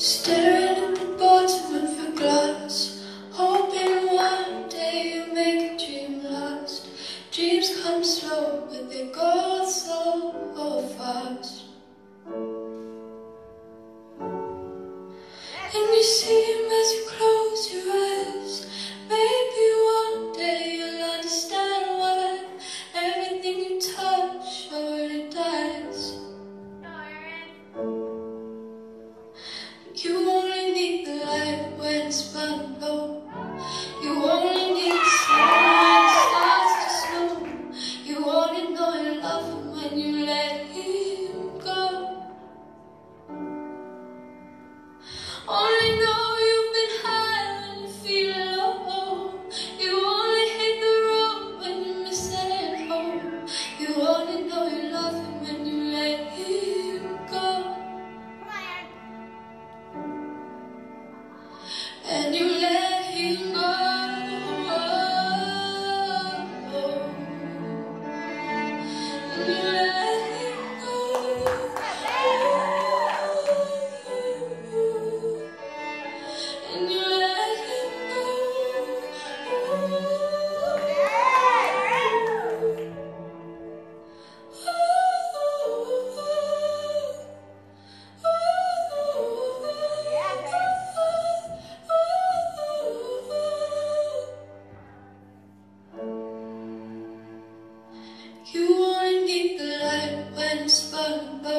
Staring at the bottom of your glass, hoping one day you'll make a dream last. Dreams come slow, but they go so fast. And you see him as you close your eyes.